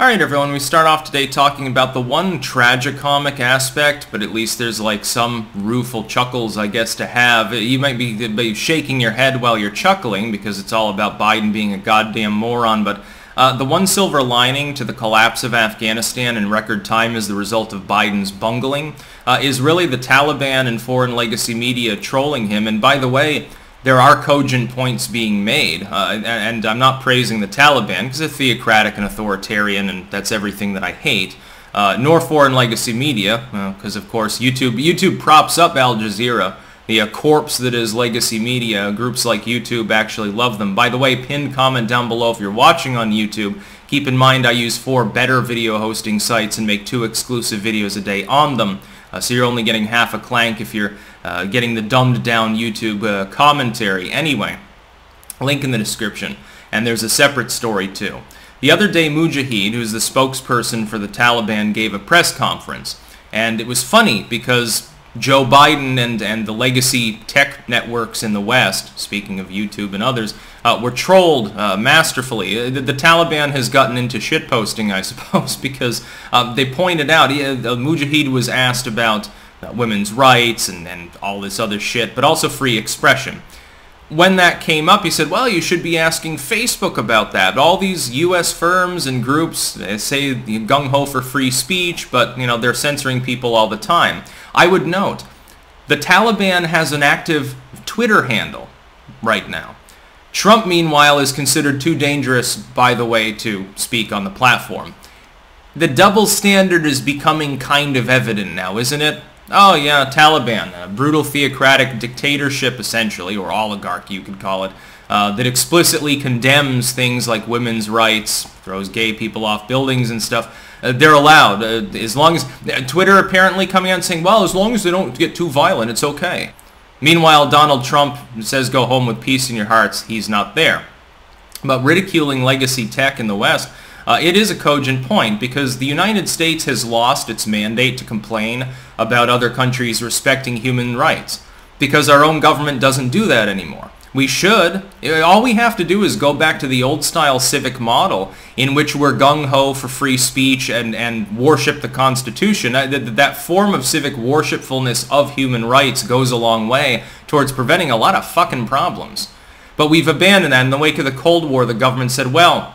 Alright everyone, we start off today talking about the one tragicomic aspect, but at least there's like some rueful chuckles I guess to have. You might be, be shaking your head while you're chuckling because it's all about Biden being a goddamn moron, but uh, the one silver lining to the collapse of Afghanistan in record time as the result of Biden's bungling uh, is really the Taliban and foreign legacy media trolling him. And by the way, there are cogent points being made, uh, and I'm not praising the Taliban because they're theocratic and authoritarian, and that's everything that I hate. Uh, nor foreign legacy media, because uh, of course YouTube YouTube props up Al Jazeera, the uh, corpse that is legacy media. Groups like YouTube actually love them. By the way, pinned comment down below if you're watching on YouTube. Keep in mind I use four better video hosting sites and make two exclusive videos a day on them. Uh, so you're only getting half a clank if you're uh, getting the dumbed down YouTube uh, commentary. Anyway, link in the description. And there's a separate story too. The other day, Mujahid, who's the spokesperson for the Taliban, gave a press conference. And it was funny because Joe Biden and, and the legacy tech networks in the West, speaking of YouTube and others, uh, were trolled uh, masterfully. Uh, the, the, Taliban has gotten into shitposting, I suppose, because uh, they pointed out, he, Mujahid was asked about uh, women's rights and, and all this other shit, but also free expression. When that came up, he said, well, you should be asking Facebook about that. All these U.S. firms and groups say gung-ho for free speech, but, you know, they're censoring people all the time. I would note, the Taliban has an active Twitter handle right now. Trump, meanwhile, is considered too dangerous, by the way, to speak on the platform. The double standard is becoming kind of evident now, isn't it? Oh yeah, Taliban, a brutal theocratic dictatorship essentially, or oligarchy you could call it, uh, that explicitly condemns things like women's rights, throws gay people off buildings and stuff. Uh, they're allowed, uh, as long as, Twitter apparently coming out saying, well, as long as they don't get too violent, it's okay. Meanwhile, Donald Trump says go home with peace in your hearts. He's not there. But ridiculing legacy tech in the West, uh, it is a cogent point because the United States has lost its mandate to complain about other countries respecting human rights because our own government doesn't do that anymore. We should. All we have to do is go back to the old-style civic model in which we're gung-ho for free speech and, and worship the Constitution. That, that form of civic worshipfulness of human rights goes a long way towards preventing a lot of fucking problems. But we've abandoned that. In the wake of the Cold War, the government said, well,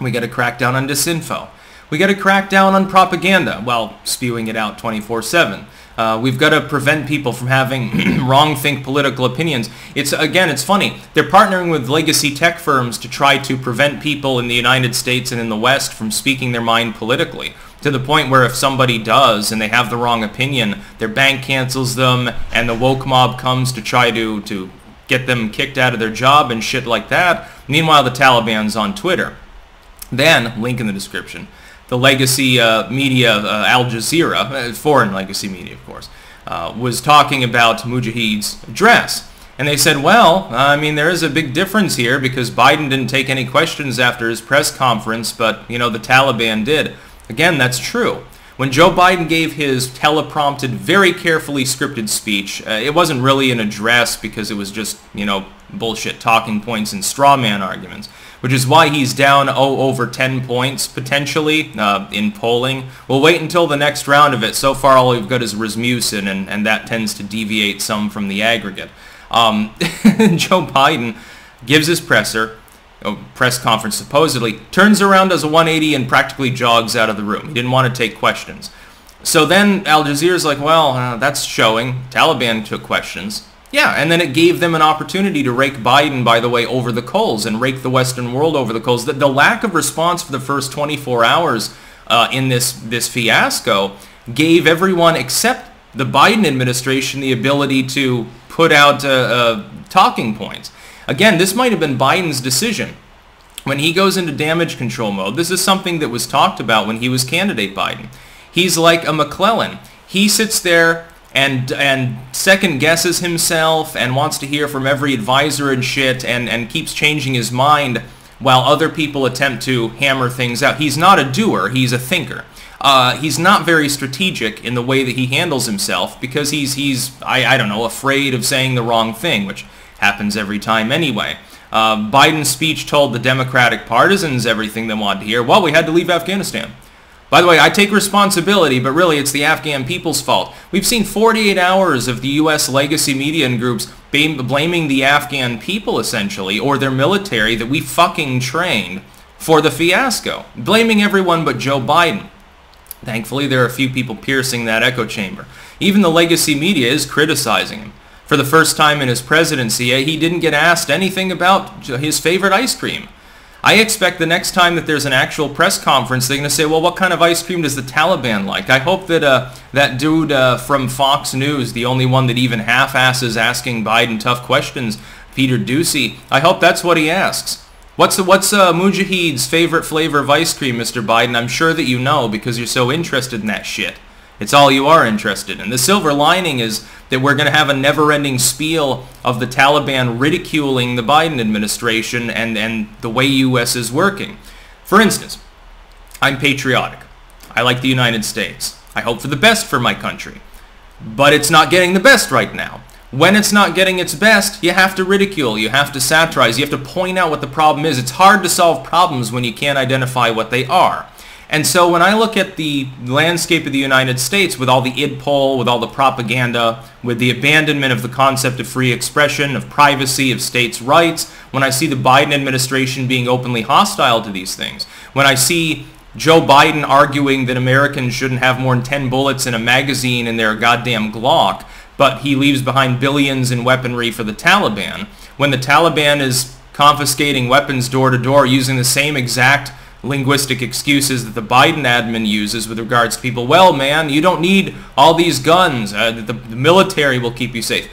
we got to crack down on disinfo. We got to crack down on propaganda while spewing it out 24-7. Uh, we've got to prevent people from having wrong think political opinions. It's again, it's funny. They're partnering with legacy tech firms to try to prevent people in the United States and in the West from speaking their mind politically. To the point where if somebody does and they have the wrong opinion, their bank cancels them and the woke mob comes to try to, to get them kicked out of their job and shit like that. Meanwhile, the Taliban's on Twitter. Then, link in the description the legacy uh, media, uh, Al Jazeera, uh, foreign legacy media, of course, uh, was talking about Mujahid's address. And they said, well, I mean, there is a big difference here because Biden didn't take any questions after his press conference, but, you know, the Taliban did. Again, that's true. When Joe Biden gave his teleprompted, very carefully scripted speech, uh, it wasn't really an address because it was just, you know, bullshit talking points and straw man arguments which is why he's down oh, over 10 points potentially uh, in polling. We'll wait until the next round of it. So far, all we've got is Rasmussen, and, and that tends to deviate some from the aggregate. Um, Joe Biden gives his presser, press conference supposedly, turns around, does a 180, and practically jogs out of the room. He didn't want to take questions. So then Al Jazeera's like, well, uh, that's showing. Taliban took questions. Yeah, and then it gave them an opportunity to rake Biden, by the way, over the coals and rake the Western world over the coals. The, the lack of response for the first 24 hours uh, in this, this fiasco gave everyone except the Biden administration the ability to put out uh, uh, talking points. Again, this might have been Biden's decision. When he goes into damage control mode, this is something that was talked about when he was candidate Biden. He's like a McClellan. He sits there and and second guesses himself and wants to hear from every advisor and shit and, and keeps changing his mind while other people attempt to hammer things out. He's not a doer, he's a thinker. Uh, he's not very strategic in the way that he handles himself because he's, he's I, I don't know, afraid of saying the wrong thing, which happens every time anyway. Uh, Biden's speech told the Democratic partisans everything they wanted to hear. Well, we had to leave Afghanistan. By the way, I take responsibility, but really it's the Afghan people's fault. We've seen 48 hours of the U.S. legacy media and groups blaming the Afghan people, essentially, or their military that we fucking trained for the fiasco. Blaming everyone but Joe Biden. Thankfully, there are a few people piercing that echo chamber. Even the legacy media is criticizing him. For the first time in his presidency, he didn't get asked anything about his favorite ice cream. I expect the next time that there's an actual press conference, they're going to say, well, what kind of ice cream does the Taliban like? I hope that uh, that dude uh, from Fox News, the only one that even half-asses asking Biden tough questions, Peter Doocy, I hope that's what he asks. What's what's uh, Mujahid's favorite flavor of ice cream, Mr. Biden? I'm sure that you know because you're so interested in that shit. It's all you are interested in. The silver lining is that we're going to have a never-ending spiel of the Taliban ridiculing the Biden administration and, and the way U.S. is working. For instance, I'm patriotic. I like the United States. I hope for the best for my country. But it's not getting the best right now. When it's not getting its best, you have to ridicule, you have to satirize, you have to point out what the problem is. It's hard to solve problems when you can't identify what they are. And so when I look at the landscape of the United States with all the id poll, with all the propaganda, with the abandonment of the concept of free expression, of privacy, of states' rights, when I see the Biden administration being openly hostile to these things, when I see Joe Biden arguing that Americans shouldn't have more than 10 bullets in a magazine in their goddamn Glock, but he leaves behind billions in weaponry for the Taliban, when the Taliban is confiscating weapons door to door using the same exact linguistic excuses that the Biden admin uses with regards to people. Well, man, you don't need all these guns. Uh, the, the military will keep you safe.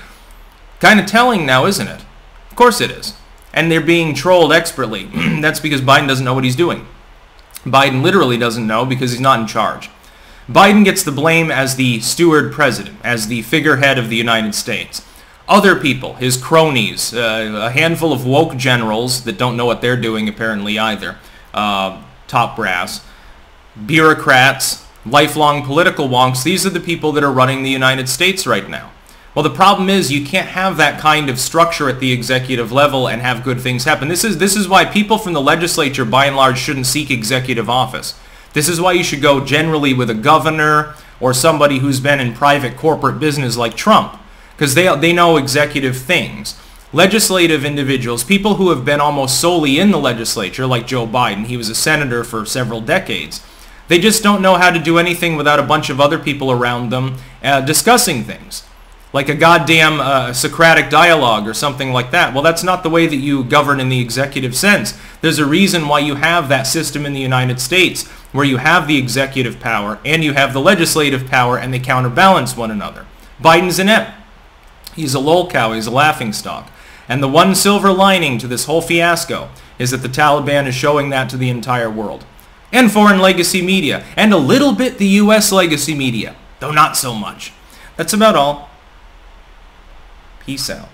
Kind of telling now, isn't it? Of course it is. And they're being trolled expertly. That's because Biden doesn't know what he's doing. Biden literally doesn't know because he's not in charge. Biden gets the blame as the steward president, as the figurehead of the United States. Other people, his cronies, uh, a handful of woke generals that don't know what they're doing apparently either, uh, top brass, bureaucrats, lifelong political wonks. These are the people that are running the United States right now. Well, the problem is you can't have that kind of structure at the executive level and have good things happen. This is, this is why people from the legislature, by and large, shouldn't seek executive office. This is why you should go generally with a governor or somebody who's been in private corporate business like Trump, because they, they know executive things legislative individuals, people who have been almost solely in the legislature, like Joe Biden, he was a senator for several decades, they just don't know how to do anything without a bunch of other people around them uh, discussing things. Like a goddamn uh, Socratic dialogue or something like that. Well, that's not the way that you govern in the executive sense. There's a reason why you have that system in the United States where you have the executive power and you have the legislative power and they counterbalance one another. Biden's an inept. He's a lolcow. He's a laughing stock. And the one silver lining to this whole fiasco is that the Taliban is showing that to the entire world. And foreign legacy media. And a little bit the U.S. legacy media. Though not so much. That's about all. Peace out.